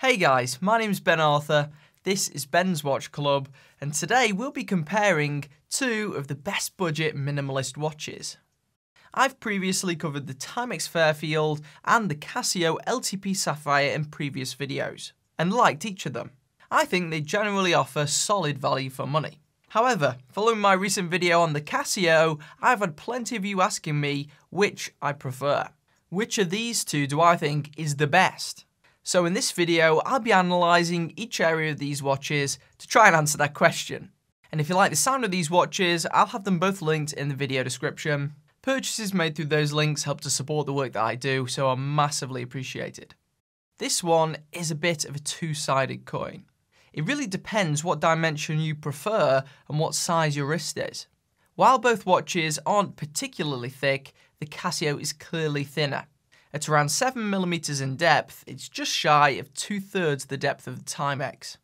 Hey guys, my name's Ben Arthur, this is Ben's Watch Club, and today we'll be comparing two of the best budget minimalist watches. I've previously covered the Timex Fairfield and the Casio LTP Sapphire in previous videos, and liked each of them. I think they generally offer solid value for money. However, following my recent video on the Casio, I've had plenty of you asking me which I prefer. Which of these two do I think is the best? So in this video, I'll be analysing each area of these watches to try and answer that question. And if you like the sound of these watches, I'll have them both linked in the video description. Purchases made through those links help to support the work that I do, so are massively appreciated. This one is a bit of a two-sided coin. It really depends what dimension you prefer and what size your wrist is. While both watches aren't particularly thick, the Casio is clearly thinner. At around 7mm in depth, it's just shy of two thirds the depth of the Timex.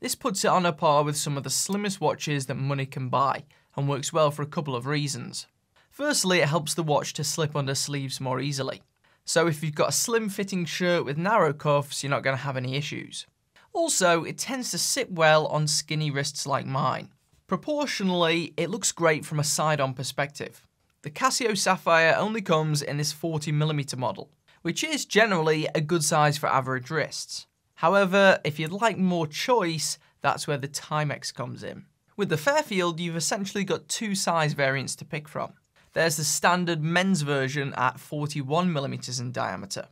This puts it on a par with some of the slimmest watches that money can buy, and works well for a couple of reasons. Firstly, it helps the watch to slip under sleeves more easily. So if you've got a slim fitting shirt with narrow cuffs, you're not going to have any issues. Also, it tends to sit well on skinny wrists like mine. Proportionally, it looks great from a side-on perspective. The Casio Sapphire only comes in this 40mm model, which is generally a good size for average wrists. However, if you'd like more choice, that's where the Timex comes in. With the Fairfield, you've essentially got two size variants to pick from. There's the standard men's version at 41mm in diameter,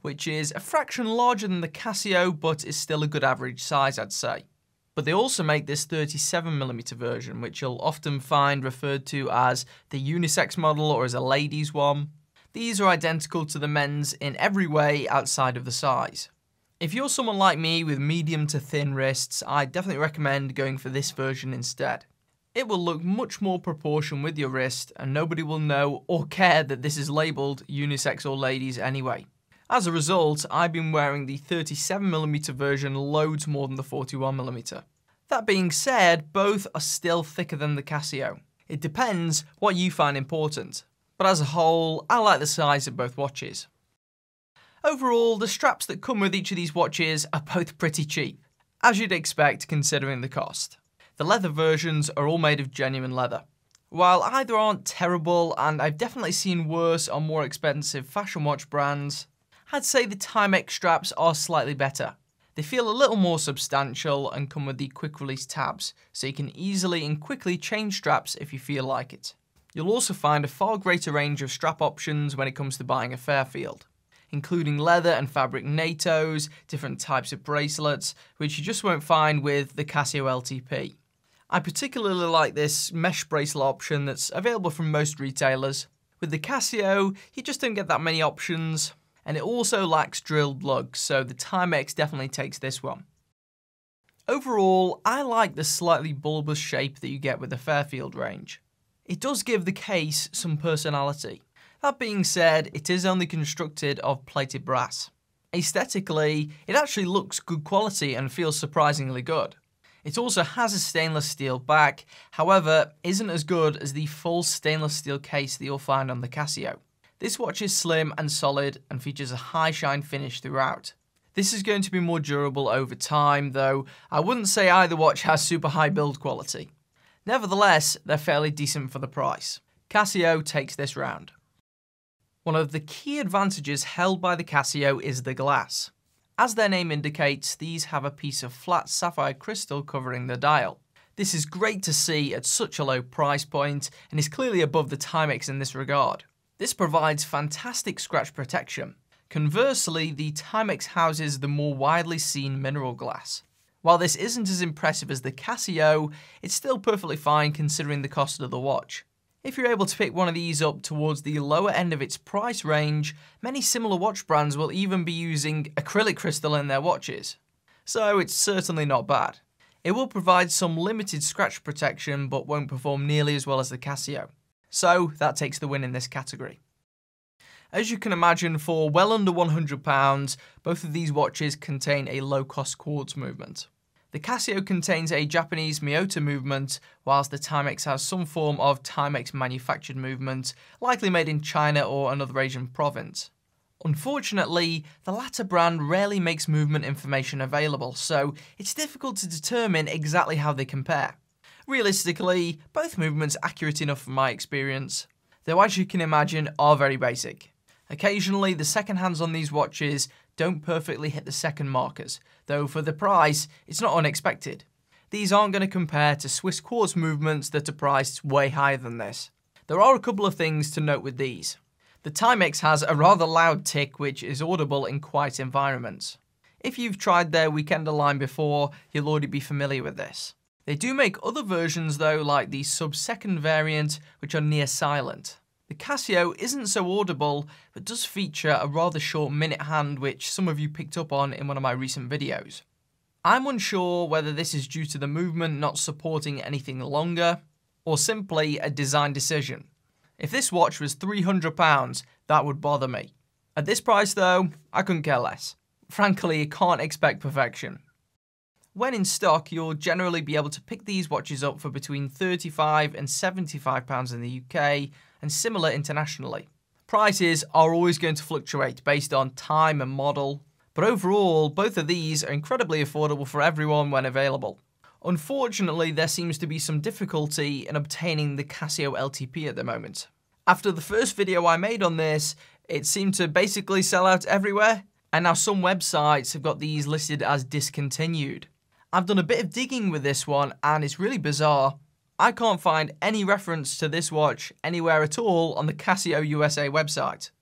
which is a fraction larger than the Casio, but is still a good average size, I'd say. But they also make this 37mm version, which you'll often find referred to as the unisex model or as a ladies one. These are identical to the men's in every way outside of the size. If you're someone like me with medium to thin wrists, I definitely recommend going for this version instead. It will look much more proportioned with your wrist and nobody will know or care that this is labelled unisex or ladies anyway. As a result, I've been wearing the 37mm version loads more than the 41mm. That being said, both are still thicker than the Casio. It depends what you find important, but as a whole, I like the size of both watches. Overall, the straps that come with each of these watches are both pretty cheap, as you'd expect considering the cost. The leather versions are all made of genuine leather. While either aren't terrible, and I've definitely seen worse on more expensive fashion watch brands, I'd say the Timex straps are slightly better. They feel a little more substantial and come with the quick release tabs, so you can easily and quickly change straps if you feel like it. You'll also find a far greater range of strap options when it comes to buying a Fairfield, including leather and fabric NATOs, different types of bracelets, which you just won't find with the Casio LTP. I particularly like this mesh bracelet option that's available from most retailers. With the Casio, you just don't get that many options, and it also lacks drilled lugs, so the Timex definitely takes this one. Overall, I like the slightly bulbous shape that you get with the Fairfield range. It does give the case some personality. That being said, it is only constructed of plated brass. Aesthetically, it actually looks good quality and feels surprisingly good. It also has a stainless steel back, however, isn't as good as the full stainless steel case that you'll find on the Casio. This watch is slim and solid and features a high shine finish throughout. This is going to be more durable over time, though I wouldn't say either watch has super high build quality. Nevertheless, they're fairly decent for the price. Casio takes this round. One of the key advantages held by the Casio is the glass. As their name indicates, these have a piece of flat sapphire crystal covering the dial. This is great to see at such a low price point and is clearly above the Timex in this regard. This provides fantastic scratch protection. Conversely, the Timex houses the more widely seen mineral glass. While this isn't as impressive as the Casio, it's still perfectly fine considering the cost of the watch. If you're able to pick one of these up towards the lower end of its price range, many similar watch brands will even be using acrylic crystal in their watches. So it's certainly not bad. It will provide some limited scratch protection but won't perform nearly as well as the Casio. So that takes the win in this category. As you can imagine, for well under £100, both of these watches contain a low-cost quartz movement. The Casio contains a Japanese Miyota movement, whilst the Timex has some form of Timex manufactured movement, likely made in China or another Asian province. Unfortunately, the latter brand rarely makes movement information available, so it's difficult to determine exactly how they compare. Realistically, both movements accurate enough from my experience, though as you can imagine are very basic. Occasionally, the second hands on these watches don't perfectly hit the second markers, though for the price, it's not unexpected. These aren't going to compare to Swiss quartz movements that are priced way higher than this. There are a couple of things to note with these. The Timex has a rather loud tick which is audible in quiet environments. If you've tried their Weekender line before, you'll already be familiar with this. They do make other versions though, like the sub-second variant, which are near silent. The Casio isn't so audible, but does feature a rather short minute hand which some of you picked up on in one of my recent videos. I'm unsure whether this is due to the movement not supporting anything longer, or simply a design decision. If this watch was £300, that would bother me. At this price though, I couldn't care less. Frankly, you can't expect perfection. When in stock, you'll generally be able to pick these watches up for between £35 and £75 in the UK, and similar internationally. Prices are always going to fluctuate based on time and model, but overall, both of these are incredibly affordable for everyone when available. Unfortunately, there seems to be some difficulty in obtaining the Casio LTP at the moment. After the first video I made on this, it seemed to basically sell out everywhere, and now some websites have got these listed as discontinued. I've done a bit of digging with this one, and it's really bizarre. I can't find any reference to this watch anywhere at all on the Casio USA website.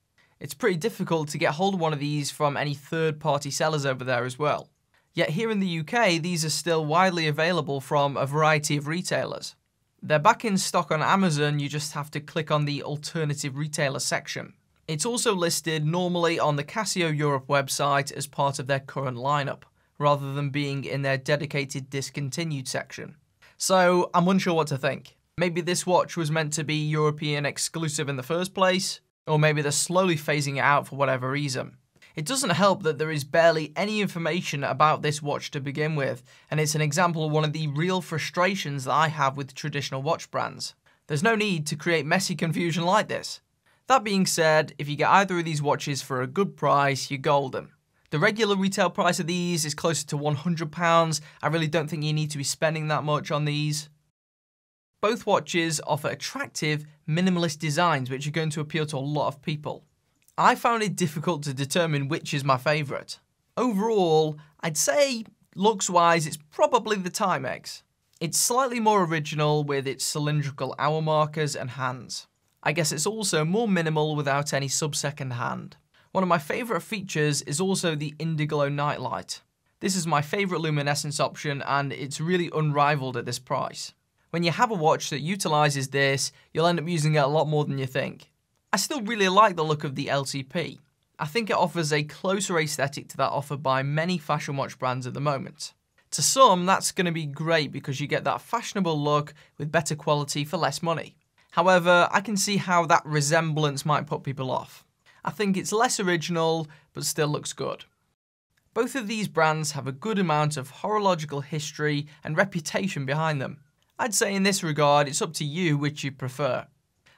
It's pretty difficult to get hold of one of these from any third party sellers over there as well. Yet here in the UK, these are still widely available from a variety of retailers. They're back in stock on Amazon, you just have to click on the alternative retailer section. It's also listed normally on the Casio Europe website as part of their current lineup, rather than being in their dedicated discontinued section. So I'm unsure what to think. Maybe this watch was meant to be European exclusive in the first place, or maybe they're slowly phasing it out for whatever reason. It doesn't help that there is barely any information about this watch to begin with, and it's an example of one of the real frustrations that I have with traditional watch brands. There's no need to create messy confusion like this. That being said, if you get either of these watches for a good price, you're golden. The regular retail price of these is closer to £100. I really don't think you need to be spending that much on these. Both watches offer attractive, minimalist designs which are going to appeal to a lot of people. I found it difficult to determine which is my favourite. Overall, I'd say, looks wise, it's probably the Timex. It's slightly more original with its cylindrical hour markers and hands. I guess it's also more minimal without any sub-second hand. One of my favourite features is also the Indiglo nightlight. This is my favourite luminescence option and it's really unrivaled at this price. When you have a watch that utilises this, you'll end up using it a lot more than you think. I still really like the look of the LTP. I think it offers a closer aesthetic to that offered by many fashion watch brands at the moment. To some, that's going to be great because you get that fashionable look with better quality for less money. However, I can see how that resemblance might put people off. I think it's less original, but still looks good. Both of these brands have a good amount of horological history and reputation behind them. I'd say in this regard, it's up to you which you prefer.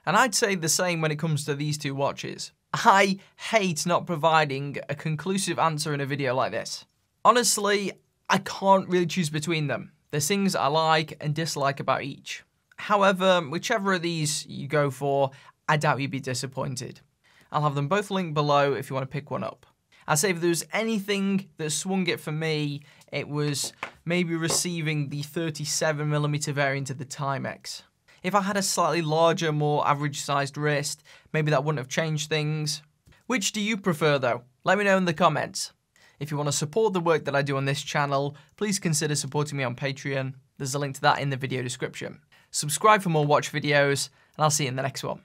And I'd say the same when it comes to these two watches. I hate not providing a conclusive answer in a video like this. Honestly, I can't really choose between them. There's things I like and dislike about each. However, whichever of these you go for, I doubt you'd be disappointed. I'll have them both linked below if you want to pick one up. I'd say if there was anything that swung it for me, it was maybe receiving the 37mm variant of the Timex. If I had a slightly larger, more average sized wrist, maybe that wouldn't have changed things. Which do you prefer though? Let me know in the comments. If you want to support the work that I do on this channel, please consider supporting me on Patreon. There's a link to that in the video description. Subscribe for more watch videos, and I'll see you in the next one.